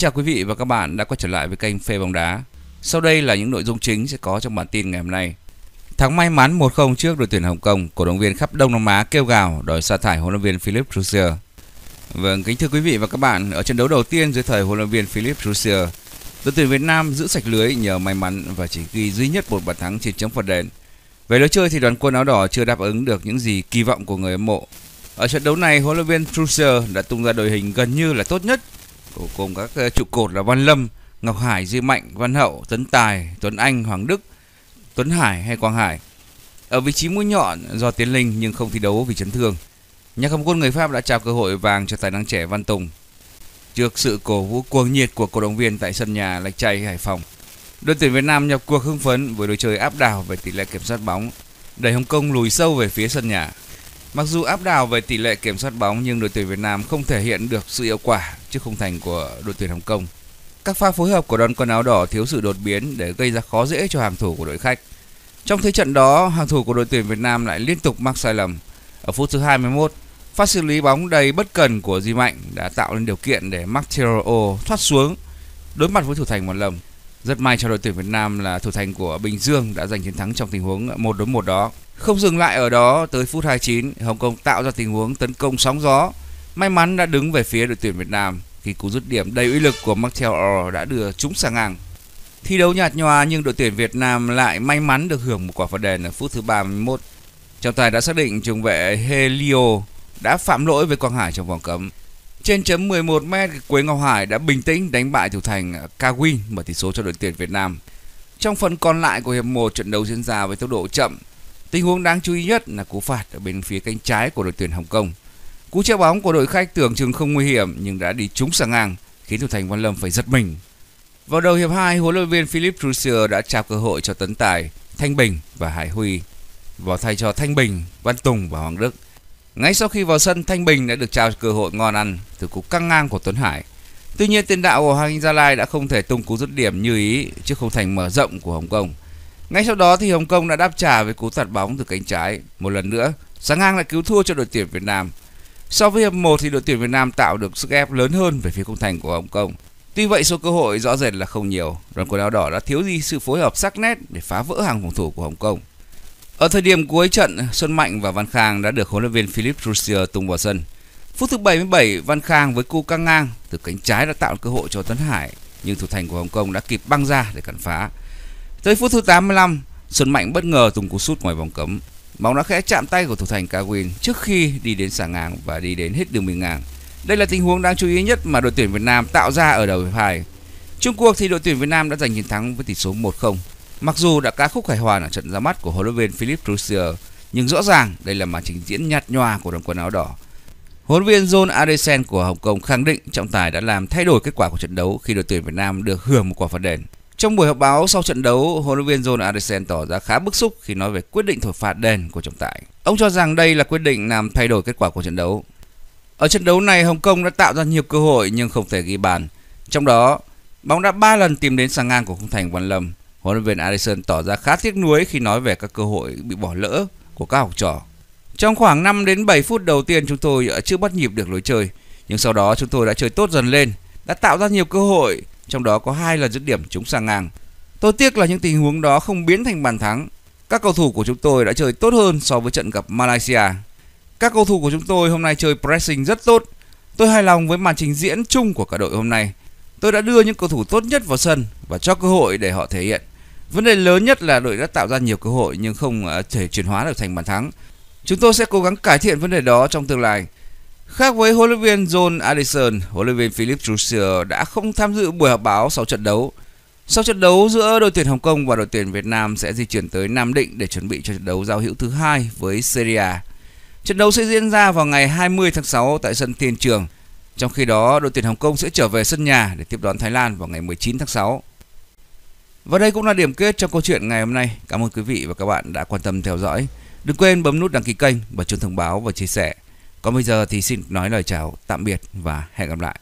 chào quý vị và các bạn đã quay trở lại với kênh Phê Bóng Đá. Sau đây là những nội dung chính sẽ có trong bản tin ngày hôm nay. Thắng may mắn 1-0 trước đội tuyển Hồng Kông, cổ động viên khắp Đông Nam Á kêu gào đòi sa thải huấn luyện viên Philip Trussier. Vâng, kính thưa quý vị và các bạn, ở trận đấu đầu tiên dưới thời huấn luyện viên Philip Trussier, đội tuyển Việt Nam giữ sạch lưới nhờ may mắn và chỉ ghi duy nhất một bàn thắng trên chấm phạt đền. Về lối chơi thì đoàn quân áo đỏ chưa đáp ứng được những gì kỳ vọng của người hâm mộ. Ở trận đấu này, huấn luyện viên Trussier đã tung ra đội hình gần như là tốt nhất cùng các ờ, trụ cột là Văn Lâm, Ngọc Hải, Duy Mạnh, Văn Hậu, Tấn Tài, Tuấn Anh, Hoàng Đức, Tuấn Hải hay Quang Hải. Ở vị trí mũi nhọn do Tiến Linh nhưng không thi đấu vì chấn thương. Nhà cầm quân người Pháp đã trao cơ hội vàng cho tài năng trẻ Văn Tùng. Trước sự cổ vũ cuồng nhiệt của cổ động viên tại sân nhà Lạch Tray, Hải Phòng, đội tuyển Việt Nam nhập cuộc hưng phấn với đối chơi áp đảo về tỷ lệ kiểm soát bóng, đẩy Hồng Kông lùi sâu về phía sân nhà. Mặc dù áp đảo về tỷ lệ kiểm soát bóng nhưng đội tuyển Việt Nam không thể hiện được sự hiệu quả trước khung thành của đội tuyển Hồng Kông. Các pha phối hợp của đoàn quân áo đỏ thiếu sự đột biến để gây ra khó dễ cho hàng thủ của đội khách. Trong thế trận đó, hàng thủ của đội tuyển Việt Nam lại liên tục mắc sai lầm. Ở phút thứ 21, phát xử lý bóng đầy bất cần của Di Mạnh đã tạo nên điều kiện để Martiro thoát xuống đối mặt với thủ thành một lần. Rất may cho đội tuyển Việt Nam là thủ thành của Bình Dương đã giành chiến thắng trong tình huống một đối một đó. Không dừng lại ở đó, tới phút 29, Hồng Kông tạo ra tình huống tấn công sóng gió. May mắn đã đứng về phía đội tuyển Việt Nam khi cú dứt điểm đầy uy lực của Martel Or đã đưa chúng sang ngang. Thi đấu nhạt nhòa nhưng đội tuyển Việt Nam lại may mắn được hưởng một quả phạt đền ở phút thứ 31. Trọng tài đã xác định trung vệ Helio đã phạm lỗi với Quang Hải trong vòng cấm. Trên chấm 11 m Quế Ngọc Hải đã bình tĩnh đánh bại thủ thành Kawin mở tỷ số cho đội tuyển Việt Nam. Trong phần còn lại của hiệp 1 trận đấu diễn ra với tốc độ chậm. Tình huống đáng chú ý nhất là cú phạt ở bên phía cánh trái của đội tuyển Hồng Kông. Cú treo bóng của đội khách tưởng chừng không nguy hiểm nhưng đã đi trúng sang ngang, khiến thủ thành Văn Lâm phải giật mình. Vào đầu hiệp 2, huấn luyện viên Philip Trussier đã trao cơ hội cho Tấn Tài, Thanh Bình và Hải Huy vào thay cho Thanh Bình, Văn Tùng và Hoàng Đức. Ngay sau khi vào sân, Thanh Bình đã được trao cơ hội ngon ăn từ cú căng ngang của Tuấn Hải. Tuy nhiên, tiền đạo của Hoàng Anh Gia Lai đã không thể tung cú dứt điểm như ý trước khung thành mở rộng của Hồng Kông. Ngay sau đó thì Hồng Kông đã đáp trả với cú tạt bóng từ cánh trái. Một lần nữa, Sáng ngang lại cứu thua cho đội tuyển Việt Nam. So với hiệp 1 thì đội tuyển Việt Nam tạo được sức ép lớn hơn về phía khung thành của Hồng Kông. Tuy vậy số cơ hội rõ rệt là không nhiều. Đoàn quân áo đỏ đã thiếu đi sự phối hợp sắc nét để phá vỡ hàng phòng thủ của Hồng Kông. Ở thời điểm cuối trận, Xuân Mạnh và Văn Khang đã được huấn luyện viên Philip Trussier tung vào sân. Phút thứ 77, Văn Khang với cú căng ngang từ cánh trái đã tạo cơ hội cho Tấn Hải, nhưng thủ thành của Hồng Kông đã kịp băng ra để cản phá. Tới phút thứ 85, Xuân Mạnh bất ngờ tung cú sút ngoài vòng cấm. Bóng đã khẽ chạm tay của thủ thành Kawin trước khi đi đến xà ngang và đi đến hết đường biên ngang. Đây là tình huống đáng chú ý nhất mà đội tuyển Việt Nam tạo ra ở đầu hiệp 2. Trung cuộc thì đội tuyển Việt Nam đã giành chiến thắng với tỷ số 1-0. Mặc dù đã ca khúc khải hoàn ở trận ra mắt của huấn luyện viên Philip Trussier, nhưng rõ ràng đây là màn trình diễn nhạt nhòa của đồng quân áo đỏ. Huấn viên John Adesen của Hồng Kông khẳng định trọng tài đã làm thay đổi kết quả của trận đấu khi đội tuyển Việt Nam được hưởng một quả phạt đền. Trong buổi họp báo sau trận đấu, huấn luyện viên John Adesen tỏ ra khá bức xúc khi nói về quyết định thổi phạt đền của trọng tài. Ông cho rằng đây là quyết định làm thay đổi kết quả của trận đấu. Ở trận đấu này, Hồng Kông đã tạo ra nhiều cơ hội nhưng không thể ghi bàn. Trong đó, bóng đã 3 lần tìm đến sàng ngang của khung thành Văn Lâm. Huấn luyện viên Adison tỏ ra khá tiếc nuối khi nói về các cơ hội bị bỏ lỡ của các học trò. Trong khoảng 5 đến 7 phút đầu tiên chúng tôi chưa bắt nhịp được lối chơi, nhưng sau đó chúng tôi đã chơi tốt dần lên, đã tạo ra nhiều cơ hội, trong đó có hai lần dứt điểm trúng sang ngang. Tôi tiếc là những tình huống đó không biến thành bàn thắng. Các cầu thủ của chúng tôi đã chơi tốt hơn so với trận gặp Malaysia. Các cầu thủ của chúng tôi hôm nay chơi pressing rất tốt. Tôi hài lòng với màn trình diễn chung của cả đội hôm nay. Tôi đã đưa những cầu thủ tốt nhất vào sân và cho cơ hội để họ thể hiện. Vấn đề lớn nhất là đội đã tạo ra nhiều cơ hội nhưng không à, thể chuyển hóa được thành bàn thắng. Chúng tôi sẽ cố gắng cải thiện vấn đề đó trong tương lai. Khác với huấn luyện viên John Addison, huấn luyện viên Philip Trussier đã không tham dự buổi họp báo sau trận đấu. Sau trận đấu giữa đội tuyển Hồng Kông và đội tuyển Việt Nam sẽ di chuyển tới Nam Định để chuẩn bị cho trận đấu giao hữu thứ hai với Syria. Trận đấu sẽ diễn ra vào ngày 20 tháng 6 tại sân Thiên Trường. Trong khi đó, đội tuyển Hồng Kông sẽ trở về sân nhà để tiếp đón Thái Lan vào ngày 19 tháng 6. Và đây cũng là điểm kết trong câu chuyện ngày hôm nay. Cảm ơn quý vị và các bạn đã quan tâm theo dõi. Đừng quên bấm nút đăng ký kênh và chuông thông báo và chia sẻ. Còn bây giờ thì xin nói lời chào, tạm biệt và hẹn gặp lại.